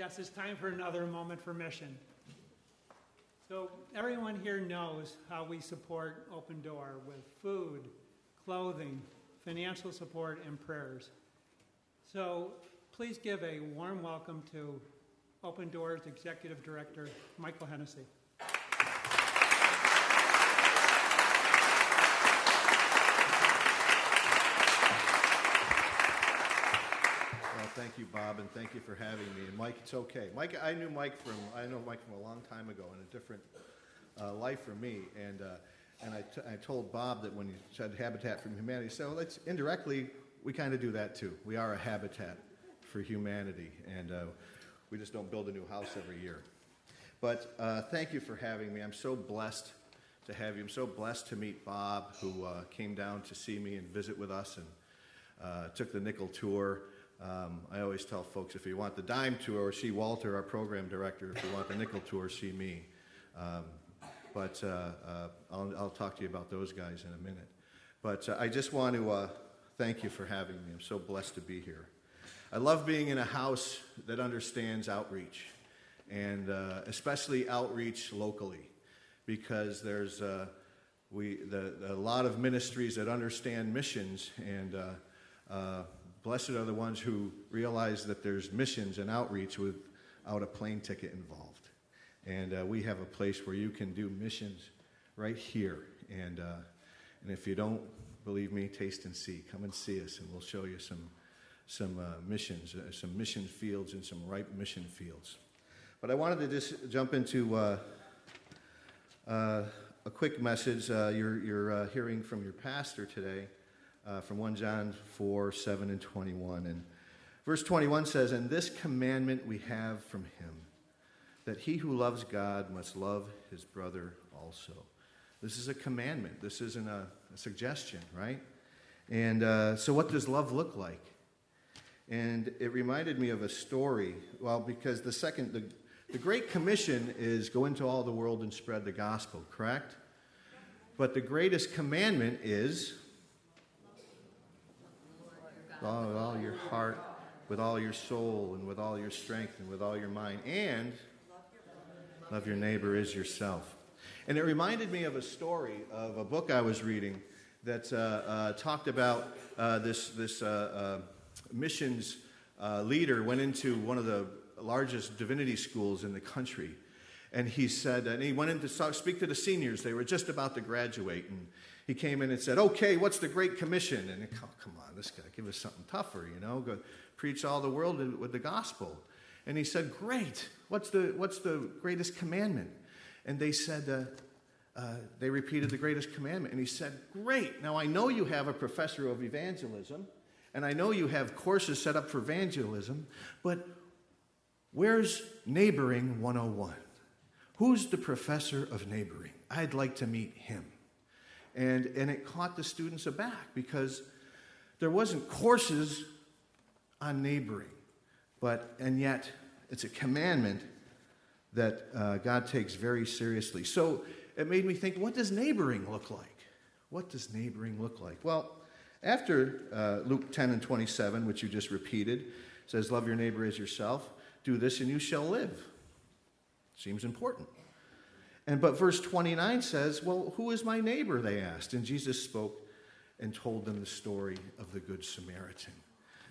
Yes, it's time for another moment for mission. So, everyone here knows how we support Open Door with food, clothing, financial support, and prayers. So, please give a warm welcome to Open Doors Executive Director Michael Hennessey. You, Bob, and thank you for having me. And Mike, it's okay. Mike, I knew Mike from I know Mike from a long time ago in a different uh, life for me, and uh, and I, t- I told Bob that when you said Habitat for Humanity, so indirectly we kind of do that too. We are a habitat for humanity, and uh, we just don't build a new house every year. But uh, thank you for having me. I'm so blessed to have you. I'm so blessed to meet Bob, who uh, came down to see me and visit with us and uh, took the nickel tour. Um, I always tell folks if you want the dime tour, see Walter, our program director. If you want the nickel tour, see me. Um, but uh, uh, I'll, I'll, talk to you about those guys in a minute. But uh, I just want to uh, thank you for having me. I'm so blessed to be here. I love being in a house that understands outreach, and uh, especially outreach locally, because there's uh, we, the, a lot of ministries that understand missions and Blessed are the ones who realize that there's missions and outreach without a plane ticket involved. And uh, we have a place where you can do missions right here. And, uh, and if you don't believe me, taste and see. Come and see us, and we'll show you some, some uh, missions, uh, some mission fields, and some ripe mission fields. But I wanted to just jump into uh, uh, a quick message. you're you're hearing from your pastor today uh, from 1 John 4 7 and 21. And verse 21 says, And this commandment we have from him, that he who loves God must love his brother also. This is a commandment. This isn't a, a suggestion, right? And uh, so, what does love look like? And it reminded me of a story. Well, because the second, the, the Great Commission is go into all the world and spread the gospel, correct? But the greatest commandment is with all, with all your heart, with all your soul, and with all your strength, and with all your mind, and love your neighbor as yourself. And it reminded me of a story of a book I was reading that uh, uh, talked about uh, this, this uh, uh, missions uh, leader went into one of the largest divinity schools in the country. And he said, and he went in to speak to the seniors. They were just about to graduate. And he came in and said, Okay, what's the Great Commission? And oh, come on, this guy, give us something tougher, you know, go preach all the world with the gospel. And he said, Great, what's the, what's the greatest commandment? And they said, uh, uh, they repeated the greatest commandment. And he said, Great, now I know you have a professor of evangelism, and I know you have courses set up for evangelism, but where's Neighboring 101? Who's the professor of neighboring? I'd like to meet him. And, and it caught the students aback because there wasn't courses on neighboring. But, and yet, it's a commandment that uh, God takes very seriously. So it made me think what does neighboring look like? What does neighboring look like? Well, after uh, Luke 10 and 27, which you just repeated, says, Love your neighbor as yourself, do this and you shall live. Seems important. And but verse 29 says, Well, who is my neighbor? They asked. And Jesus spoke and told them the story of the Good Samaritan.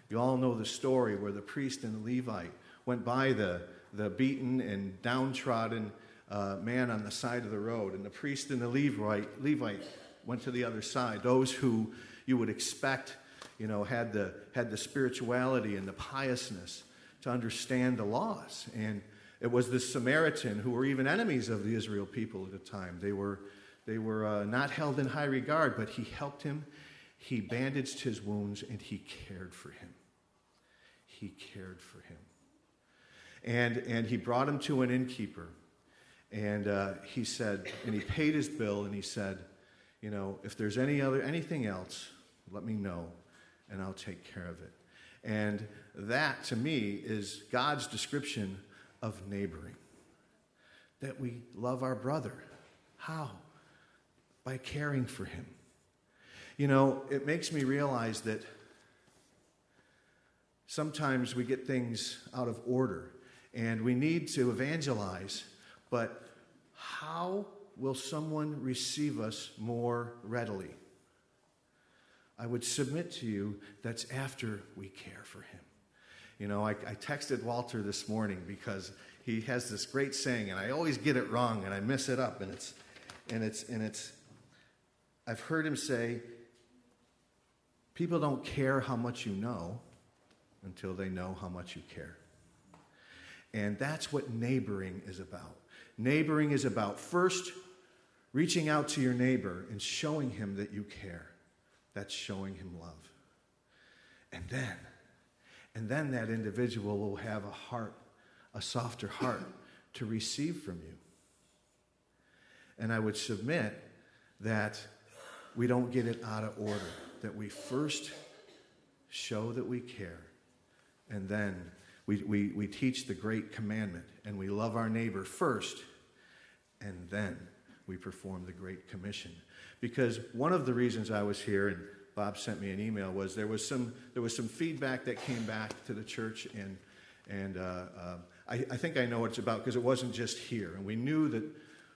You all know the story where the priest and the Levite went by the, the beaten and downtrodden uh, man on the side of the road. And the priest and the Levite, Levite went to the other side, those who you would expect you know, had the, had the spirituality and the piousness to understand the laws. And it was the Samaritan who were even enemies of the Israel people at the time. They were, they were uh, not held in high regard, but he helped him. He bandaged his wounds and he cared for him. He cared for him. And, and he brought him to an innkeeper. And uh, he said, and he paid his bill and he said, you know, if there's any other, anything else, let me know and I'll take care of it. And that to me is God's description of neighboring. That we love our brother. How? By caring for him. You know, it makes me realize that sometimes we get things out of order. and we need to evangelize, but how will someone receive us more readily? I would submit to you that's after we care for him. You know, I, I, texted Walter this morning because he has this great saying, and I always get it wrong and I mess it up, and it's, and it's, and it's, I've heard him say, people don't care how much you know until they know how much you care. And that's what neighboring is about. Neighboring is about first reaching out to your neighbor and showing him that you care. That's showing him love. And then, and then that individual will have a heart, a softer heart to receive from you. And I would submit that we don't get it out of order, that we first show that we care, and then we, we, we teach the great commandment, and we love our neighbor first, and then we perform the Great Commission. Because one of the reasons I was here, and Bob sent me an email, was there was some, there was some feedback that came back to the church, and, and uh, uh, I, I think I know what it's about because it wasn't just here. And we knew that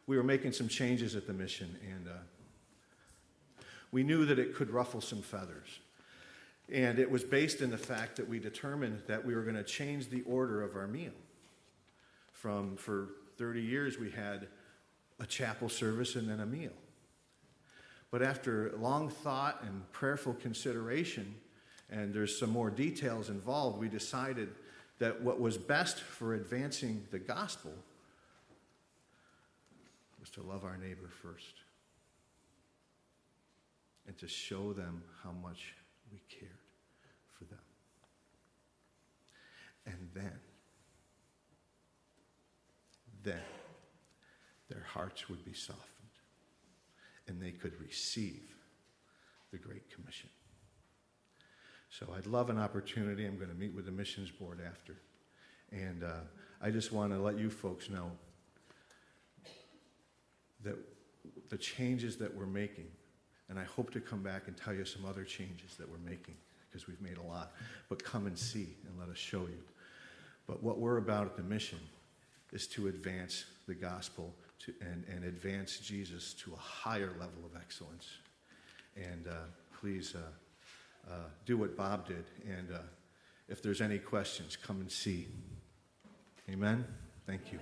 we were making some changes at the mission, and uh, we knew that it could ruffle some feathers. And it was based in the fact that we determined that we were going to change the order of our meal. From, for 30 years, we had a chapel service and then a meal. But after long thought and prayerful consideration, and there's some more details involved, we decided that what was best for advancing the gospel was to love our neighbor first and to show them how much we cared for them. And then, then, their hearts would be softened and they could receive the Great Commission. So I'd love an opportunity. I'm going to meet with the missions board after. And uh, I just want to let you folks know that the changes that we're making, and I hope to come back and tell you some other changes that we're making because we've made a lot, but come and see and let us show you. But what we're about at the mission is to advance the gospel to, and, and advance Jesus to a higher level of excellence. And uh, please uh, uh, do what Bob did. And uh, if there's any questions, come and see. Amen. Thank you.